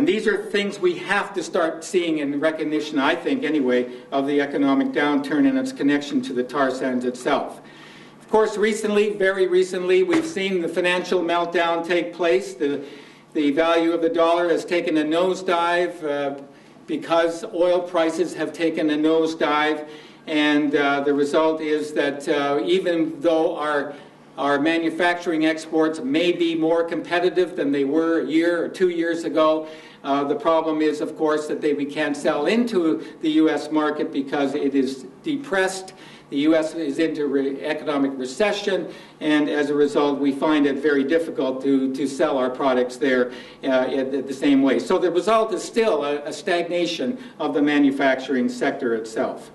And these are things we have to start seeing in recognition, I think anyway, of the economic downturn and its connection to the tar sands itself. Of course, recently, very recently, we've seen the financial meltdown take place. The, the value of the dollar has taken a nosedive uh, because oil prices have taken a nosedive. And uh, the result is that uh, even though our our manufacturing exports may be more competitive than they were a year or two years ago. Uh, the problem is, of course, that they, we can't sell into the U.S. market because it is depressed. The U.S. is into re- economic recession, and as a result, we find it very difficult to, to sell our products there uh, in the same way. So the result is still a, a stagnation of the manufacturing sector itself.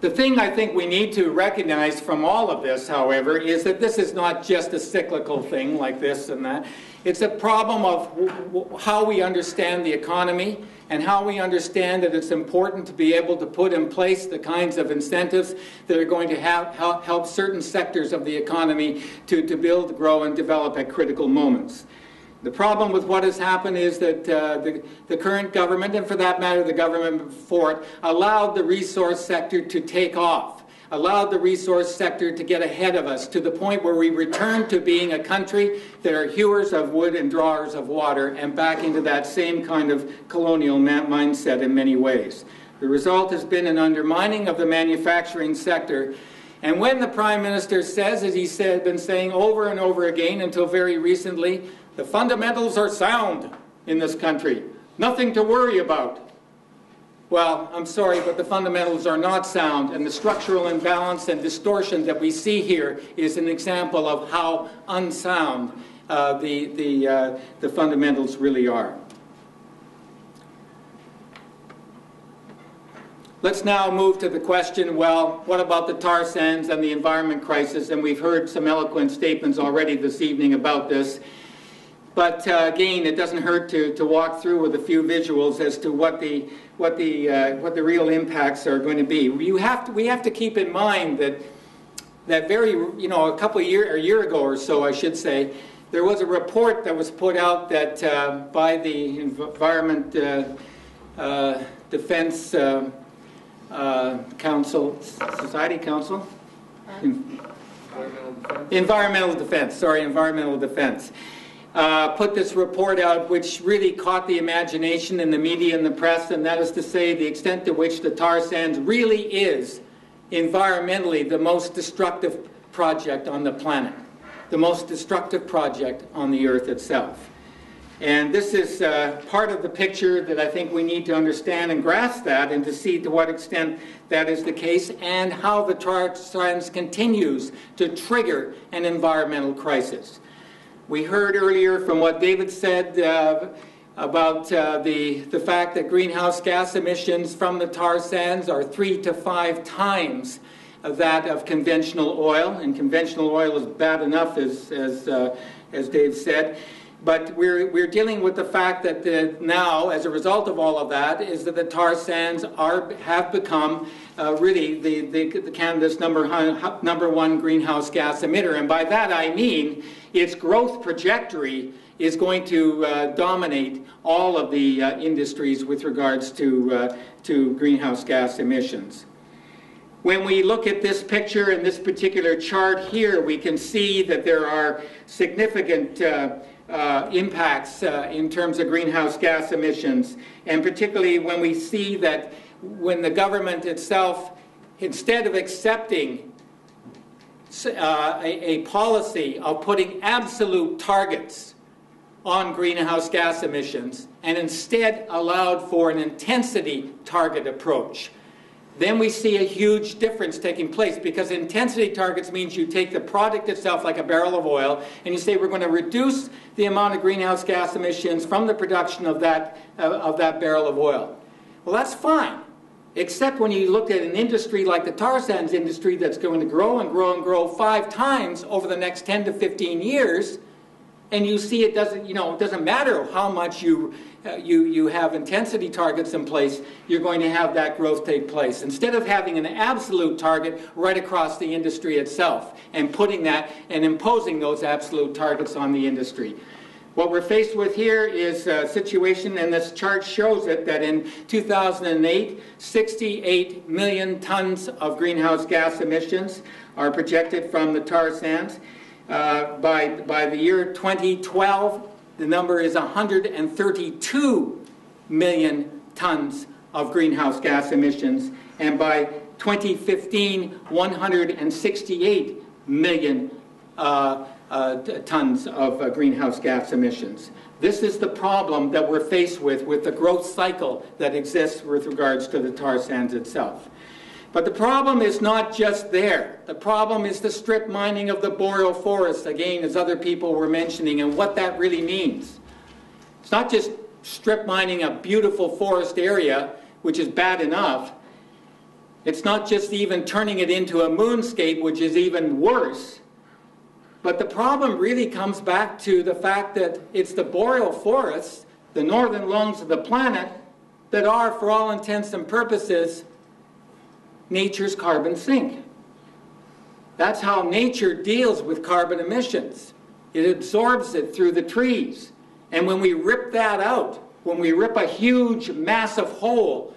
The thing I think we need to recognize from all of this, however, is that this is not just a cyclical thing like this and that. It's a problem of how we understand the economy and how we understand that it's important to be able to put in place the kinds of incentives that are going to help certain sectors of the economy to, to build, grow, and develop at critical moments. The problem with what has happened is that uh, the, the current government, and for that matter the government before it, allowed the resource sector to take off, allowed the resource sector to get ahead of us to the point where we return to being a country that are hewers of wood and drawers of water and back into that same kind of colonial mindset in many ways. The result has been an undermining of the manufacturing sector. And when the Prime Minister says, as he's been saying over and over again until very recently, the fundamentals are sound in this country. Nothing to worry about. Well, I'm sorry, but the fundamentals are not sound, and the structural imbalance and distortion that we see here is an example of how unsound uh, the, the, uh, the fundamentals really are. Let's now move to the question well, what about the tar sands and the environment crisis? And we've heard some eloquent statements already this evening about this. But uh, again, it doesn't hurt to, to walk through with a few visuals as to what the, what the, uh, what the real impacts are going to be. You have to, we have to keep in mind that, that very, you know, a couple of year, a year ago or so, I should say, there was a report that was put out that uh, by the Environment uh, uh, Defense uh, Council, Society Council? Environmental Defense. Environmental Defense, sorry, Environmental Defense uh, put this report out, which really caught the imagination in the media and the press, and that is to say the extent to which the tar sands really is environmentally the most destructive project on the planet, the most destructive project on the earth itself. And this is uh, part of the picture that I think we need to understand and grasp that and to see to what extent that is the case and how the tar sands continues to trigger an environmental crisis. We heard earlier from what David said uh, about uh, the, the fact that greenhouse gas emissions from the tar sands are three to five times that of conventional oil, and conventional oil is bad enough, as, as, uh, as Dave said. But we're, we're dealing with the fact that the, now, as a result of all of that, is that the tar sands are, have become uh, really the, the, the Canada's number, number one greenhouse gas emitter. And by that I mean its growth trajectory is going to uh, dominate all of the uh, industries with regards to, uh, to greenhouse gas emissions. When we look at this picture and this particular chart here, we can see that there are significant uh, uh, impacts uh, in terms of greenhouse gas emissions, and particularly when we see that when the government itself, instead of accepting uh, a, a policy of putting absolute targets on greenhouse gas emissions and instead allowed for an intensity target approach. Then we see a huge difference taking place because intensity targets means you take the product itself, like a barrel of oil, and you say we're going to reduce the amount of greenhouse gas emissions from the production of that, uh, of that barrel of oil. Well, that's fine. Except when you look at an industry like the tar sands industry that's going to grow and grow and grow five times over the next 10 to 15 years, and you see it doesn't, you know, it doesn't matter how much you, uh, you, you have intensity targets in place, you're going to have that growth take place. Instead of having an absolute target right across the industry itself and putting that and imposing those absolute targets on the industry. What we're faced with here is a situation, and this chart shows it, that in 2008, 68 million tons of greenhouse gas emissions are projected from the tar sands. Uh, by, by the year 2012, the number is 132 million tons of greenhouse gas emissions, and by 2015, 168 million uh, tons of uh, greenhouse gas emissions. This is the problem that we're faced with with the growth cycle that exists with regards to the tar sands itself. But the problem is not just there. The problem is the strip mining of the boreal forest, again, as other people were mentioning, and what that really means. It's not just strip mining a beautiful forest area, which is bad enough. It's not just even turning it into a moonscape, which is even worse. But the problem really comes back to the fact that it's the boreal forests, the northern lungs of the planet, that are, for all intents and purposes, nature's carbon sink. That's how nature deals with carbon emissions. It absorbs it through the trees. And when we rip that out, when we rip a huge, massive hole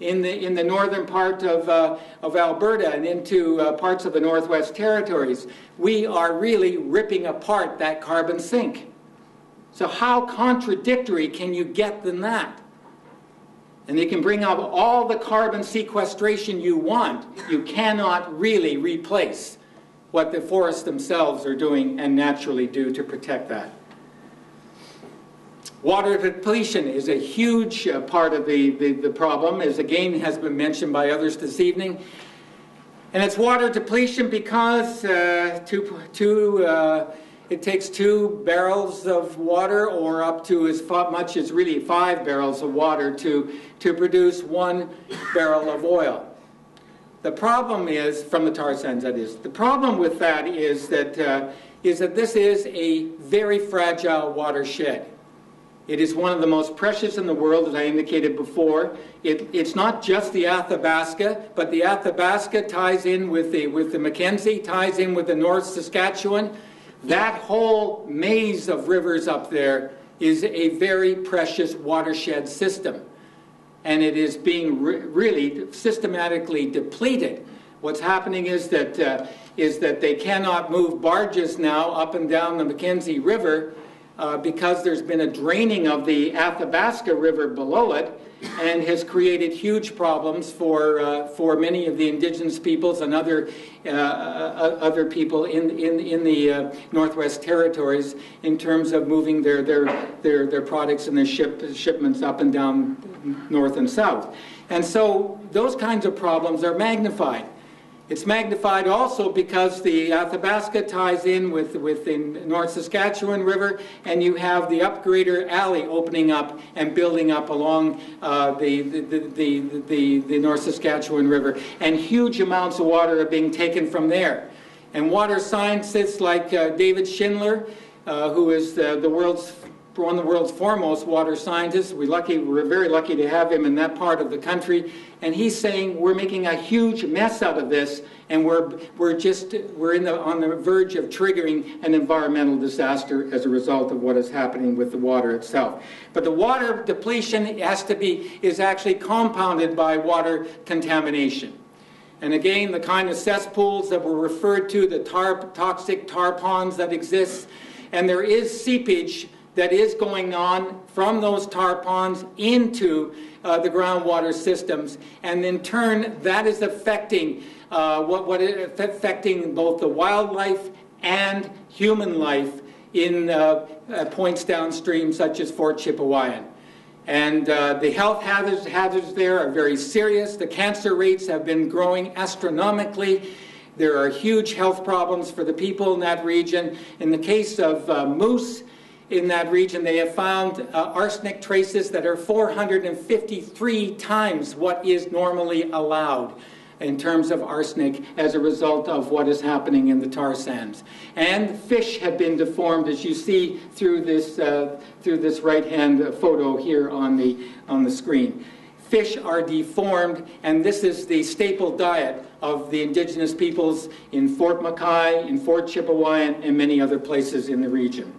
in the, in the northern part of, uh, of Alberta and into uh, parts of the Northwest Territories, we are really ripping apart that carbon sink. So, how contradictory can you get than that? And you can bring up all the carbon sequestration you want. You cannot really replace what the forests themselves are doing and naturally do to protect that. Water depletion is a huge uh, part of the, the, the, problem, as again has been mentioned by others this evening. And it's water depletion because uh, two, two, uh, it takes two barrels of water or up to as much as really five barrels of water to, to produce one barrel of oil. The problem is, from the tar sands that is, the problem with that is that, uh, is that this is a very fragile watershed. It is one of the most precious in the world, as I indicated before. It, it's not just the Athabasca, but the Athabasca ties in with the, with the Mackenzie, ties in with the North Saskatchewan. That whole maze of rivers up there is a very precious watershed system. And it is being re- really systematically depleted. What's happening is that, uh, is that they cannot move barges now up and down the Mackenzie River uh, because there's been a draining of the Athabasca River below it and has created huge problems for, uh, for many of the indigenous peoples and other, uh, uh other people in, in, in the uh, Northwest Territories in terms of moving their, their, their, their products and their ship, shipments up and down north and south. And so those kinds of problems are magnified. It's magnified also because the Athabasca ties in with, with the North Saskatchewan River, and you have the Upgrader Alley opening up and building up along uh, the, the, the, the, North Saskatchewan River. And huge amounts of water are being taken from there. And water scientists like uh, David Schindler, uh, who is the, the world's one of the world's foremost water scientists. We're lucky, we're very lucky to have him in that part of the country. And he's saying we're making a huge mess out of this, and we're, we're just we're in the, on the verge of triggering an environmental disaster as a result of what is happening with the water itself. But the water depletion has to be is actually compounded by water contamination. And again, the kind of cesspools that were referred to, the tar, toxic tar ponds that exist, and there is seepage that is going on from those tar ponds into uh, the groundwater systems. And in turn, that is affecting uh, what, what it, affecting both the wildlife and human life in uh, uh points downstream, such as Fort Chipewyan. And uh, the health hazards, hazards there are very serious. The cancer rates have been growing astronomically. There are huge health problems for the people in that region. In the case of uh, moose, in that region, they have found uh, arsenic traces that are 453 times what is normally allowed in terms of arsenic as a result of what is happening in the tar sands. And fish have been deformed, as you see through this, uh, through this right-hand photo here on the, on the screen. Fish are deformed, and this is the staple diet of the indigenous peoples in Fort McKay, in Fort Chipewyan, and many other places in the region.